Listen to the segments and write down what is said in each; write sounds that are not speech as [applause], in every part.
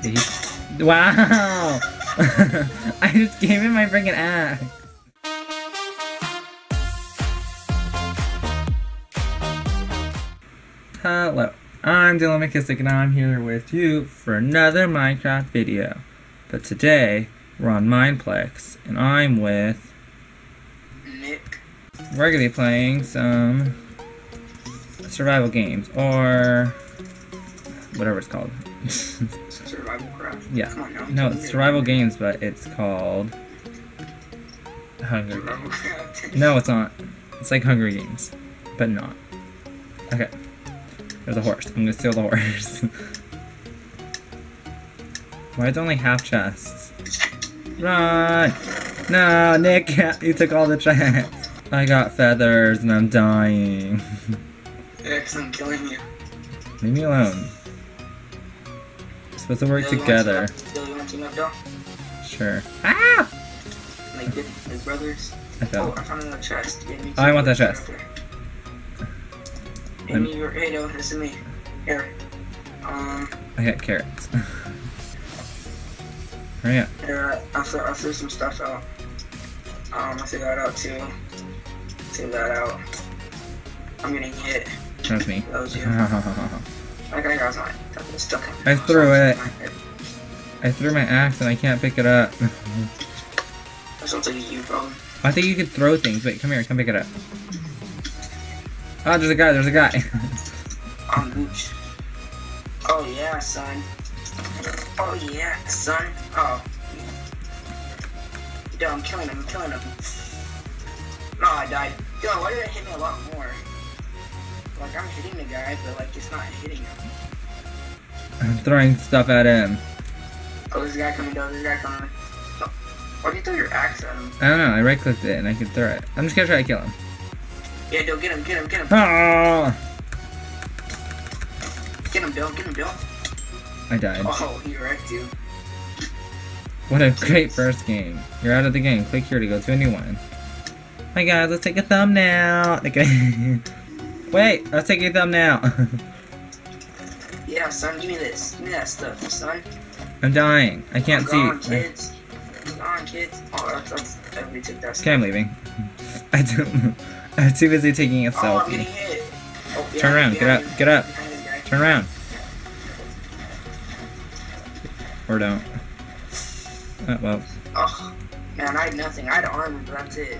Did he? Wow! [laughs] I just gave him my freaking axe. Hello, I'm Dylan McKissick and I'm here with you for another Minecraft video. But today, we're on Mineplex and I'm with... Nick. We're gonna be playing some survival games or whatever it's called. Survival craft. Yeah. Come on now. No, it's survival games, but it's called Hunger Games. No, it's not. It's like Hunger Games, but not. Okay. There's a horse. I'm gonna steal the horse. [laughs] Why is it only half chests? Run! No, Nick, [laughs] you took all the chests. I got feathers and I'm dying. [laughs] X, I'm killing you. Leave me alone. Supposed to work together. team up? Dylan, you want team up, dog? Sure. Ah! Like, like brothers. I Oh. I found another chest. Yeah, me I want that chest. Me, you're, hey, Dylan, this is me. Here. Um, I got carrots. [laughs] Hurry up. here, I threw, I threw some stuff out. Um, I threw that out too. Threw that out. I'm getting hit. That's me. That was you. [laughs] I That guy got mine. That was stuck I threw it. my head. threw my axe and I can't pick it up. That sounds like a you problem. I think you could throw things. Wait, come here, come pick it up. Oh, there's a guy, there's a guy. On [laughs] Gooch. Um, oh yeah, son. Oh yeah, son. Oh. Yo, I'm killing him, I'm killing him. No, I died. Yo, why did it hit me a lot more? Like, I'm hitting the guy, but like, it's not hitting him. I'm throwing stuff at him. Oh, there's a guy coming down, there's a guy coming. Oh, why'd you throw your axe at him? I don't know, I right clicked it and I could throw it. I'm just gonna try to kill him. Yeah, Dill, get him, get him, get him. Oh! Get him, Dill, get him, Dill. I died. Oh, he wrecked you. What a great first game. You're out of the game. Click here to go to a new one. Hi guys, let's take a thumbnail. Okay. [laughs] Wait, let's take a thumbnail. [laughs] Yeah, son, give me this. Give me that stuff, son. I'm dying. I can't Go on, see. kids. Go on, kids. Oh, that's, that's, everybody took that Okay, I'm leaving. [laughs] I don't. [laughs] I'm too busy taking a Oh, I'm getting selfie. hit. Oh, Turn around, get up, get up. Behind this guy. Turn around. Or don't. Oh, well. Oh, man, I had nothing. I had armor, but that's it.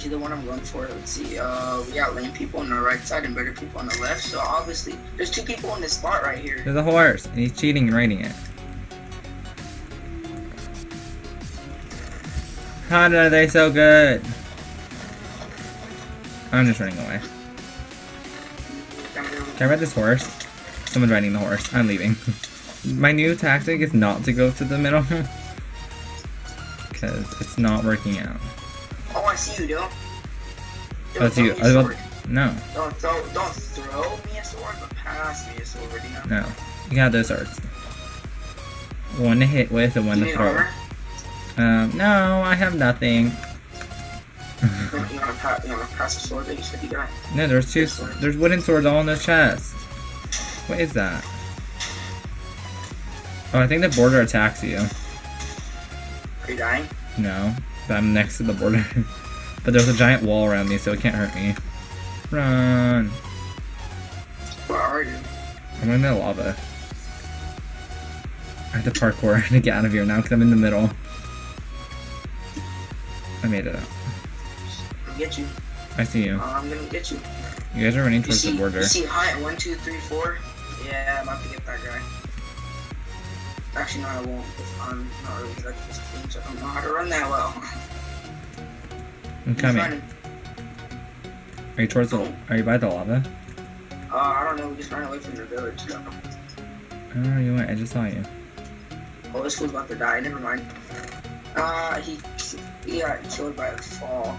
See the one I'm going for? Let's see. Uh, we got lame people on the right side and better people on the left. So obviously, there's two people in this spot right here. There's a horse, and he's cheating and riding it. How are they so good? I'm just running away. Can I ride this horse? Someone riding the horse. I'm leaving. [laughs] My new tactic is not to go to the middle. [laughs] Because it's not working out. See you, Dill. Dill, That's you. I a was sword. about- No, Don't throw, don't throw me a sword, but pass me a sword, you know? no. You got those swords. One to hit with and one You to throw. armor? Um, no, I have nothing. You want to pass, you want to pass a sword that you said you got? No, there's two. swords. There's wooden swords all in the chest. What is that? Oh, I think the border attacks you. Are you dying? No, but I'm next to the border. [laughs] but there's a giant wall around me, so it can't hurt me. Run! Where are you? I'm in the lava. I have to parkour [laughs] to get out of here now because I'm in the middle. I made it out. I'll get you. I see you. Uh, I'm gonna get you. You guys are running towards see, the border. you see height one, two, three, four? Yeah, I'm about to get that guy. Actually, no, I won't. I'm not really good at this game, so I don't know how to run that well. [laughs] I'm He's coming. running. Are you towards the? Are you by the lava? Uh, I don't know. We just ran away from the village. So. Oh, you went. I just saw you. Oh, this fool's about to die. Never mind. Uh, he he got killed by a fall.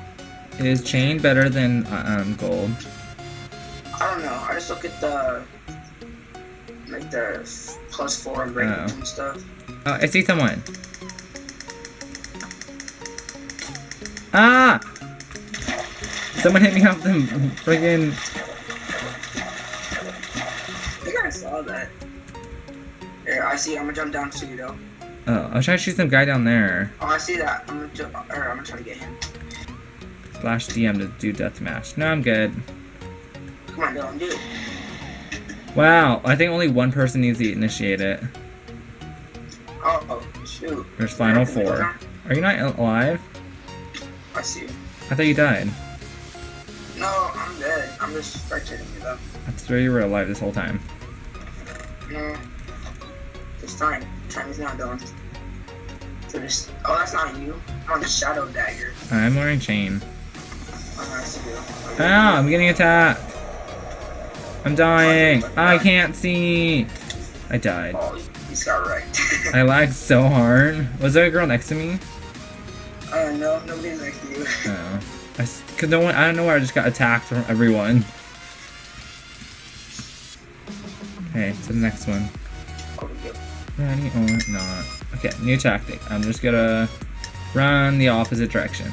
Is chain better than uh, um gold? I don't know. I just look at the like the plus four and breakage Oh. and stuff. Oh, I see someone. Ah! Someone hit me off the friggin' I think I saw that. Here, I see. I'm gonna jump down to you though. Oh, I was trying to shoot some guy down there. Oh, I see that. I'm gonna jump. Or I'm gonna try to get him. Slash DM to do deathmatch. No, I'm good. Come on, Dylan, do it. Wow, I think only one person needs to initiate it. Oh, oh shoot. There's final Can we go four. Are you not alive? I see. I thought you died. I'm. Just spectating you though. I swear you were alive this whole time. No. It's time. Time is now done. So just. Oh, that's not you. I'm on the shadow dagger. I'm wearing chain. Oh, I see you. Ow, I'm getting attacked. I'm dying. I can't see. I died. Oh, you got wrecked. I lagged so hard. Was there a girl next to me? uh, no, nobody's next to you. Oh. I, s- cause no one, I don't know where I just got attacked from everyone. Okay, to the next one. Ready or not. Okay, new tactic. I'm just gonna run the opposite direction.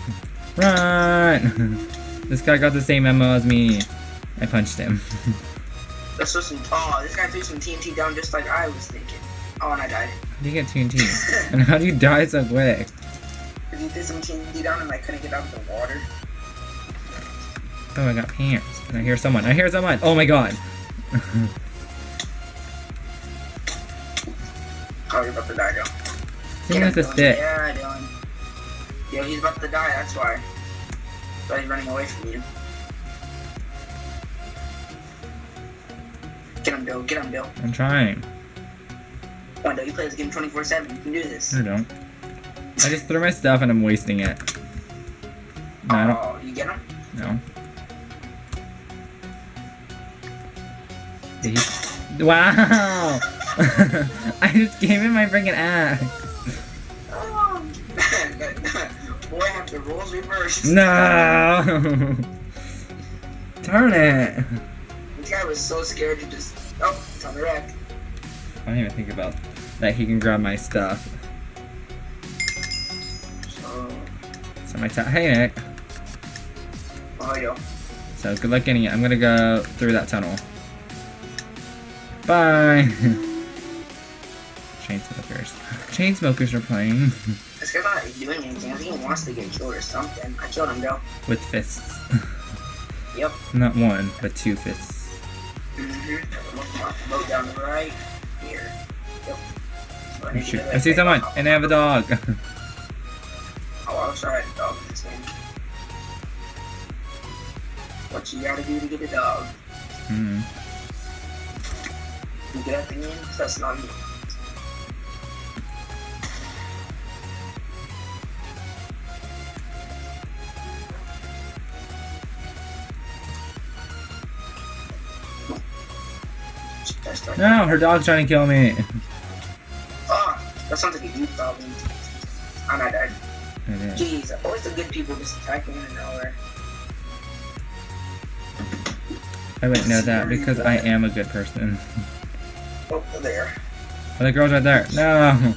[laughs] run! [laughs] this guy got the same memo as me. I punched him. [laughs] That's just some. Oh, this guy threw some TNT down just like I was thinking. Oh, and I died. How do you get TNT? and how do you die so quick? Because he threw some TNT down and I couldn't get out of the water. Oh, I got pants. And I hear someone. I hear someone. Oh my god. [laughs] Oh, you're about to die, though. Hit him with a Dylan. stick. Yeah, Dylan. Yo, he's about to die, that's why. That's why he's running away from you. Get him, Bill. Get him, Bill. I'm trying. Come on, Bill. You play this game 24 7. You can do this. I don't. I just threw my stuff and I'm wasting it. No, I don't. Oh, you get him? No. Did he- Wow! [laughs] I just gave him my freaking axe. Oh. [laughs] Boy, have the roles reversed. No! Turn it! This guy was so scared to just. Oh, it's on the rack. I don't even think about that he can grab my stuff. So my ta- Hey Nick. oh, yo. So good luck getting it. I'm gonna go through that tunnel. Bye! Chainsmokers. Chainsmokers are playing This guy's not doing anything. I think he wants to get killed or something. I killed him, though. with fists. [laughs] Yep. Not one, but two fists. Mm-hmm. Down right here. Yep. So I need to shoot. get I see someone, and I have a dog. [laughs] Oh, I'll try a dog in this game. What you gotta do to get a dog? Hmm. You get that thing in? That's not me. No, her dog's trying to kill me. Ah, that sounds like a you problem. I'm not dead. Is. Jeez, always the good people just attacking out of nowhere. I wouldn't know that because I am a good person. Oh, there. Oh, the girl's right there. No!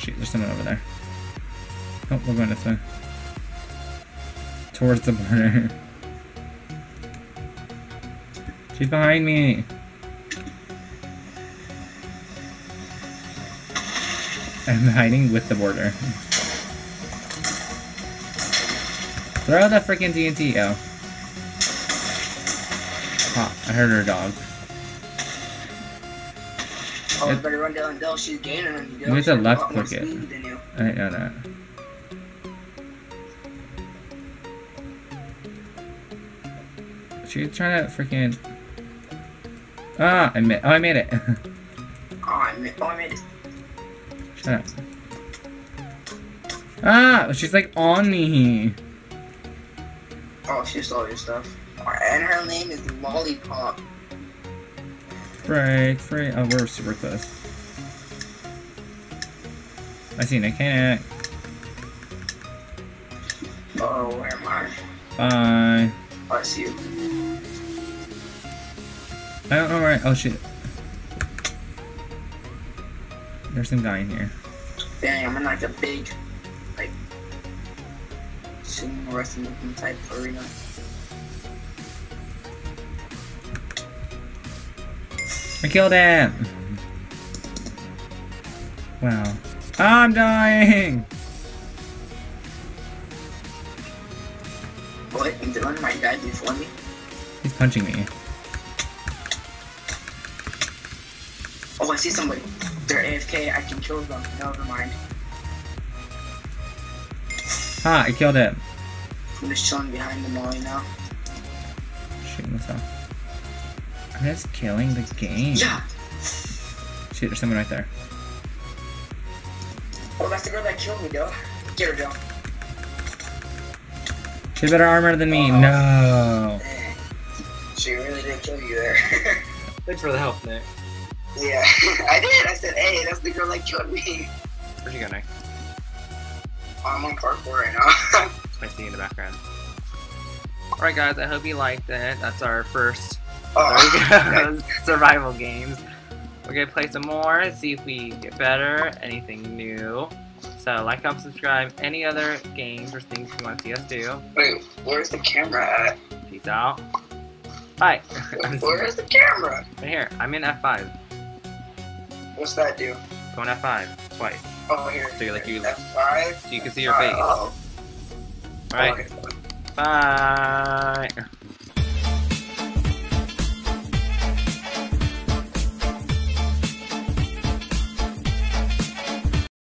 Shoot, there's someone over there. Oh, we're going this way. Towards the [laughs] border. She's behind me. I'm hiding with the border. Throw the freaking TNT. Oh. Ah, I heard her dog. Oh, It- better run down Dell. She's gaining on you, Dell. You have to She's got a left click it. speed than you. I know that. She's trying to freaking. Ah, I made. Oh, I made it. [laughs] Oh, I made, oh, I made it. Ah, she's like on me. Oh, she stole your stuff. And her name is Lollipop. Break, free. Oh, we're super close. I see Nick. Nick. Oh, where am I? Bye. Oh, I see you. I don't know where. I, oh shit. There's some guy in here. Dang, I'm in like a big, like, sumo wrestling type arena. I killed it! Wow. I'm dying! What? Dylan might die before me? He's punching me. Oh, I see somebody. They're AFK. I can kill them. Never mind. Ha! I killed it. I'm just chilling behind the molly now. Shooting myself. I'm just killing the game. Yeah. Shoot, there's someone right there. Oh, that's the girl that killed me, though. Get her, Joe. She has better armor than me. Oh. No. She really did kill you there. [laughs] Thanks for the help, Nick. Yeah, [laughs] I did. I said, hey, that's the girl that killed me. Where'd you go, Nick? Oh, I'm on parkour right now. I see you in the background. Alright guys, I hope you liked it. That's our first oh, there we go. [laughs] [laughs] survival games. We're gonna play some more, see if we get better, anything new. So like, comment, subscribe, any other games or things you want to see us do. Wait, where's the camera at? Peace out. Bye. I'm Where's the camera? right here. I'm in F5. What's that do? Go on F5 twice. Oh, here. So you're like you- F5. So you can see your face. Oh, Alright. okay. Bye.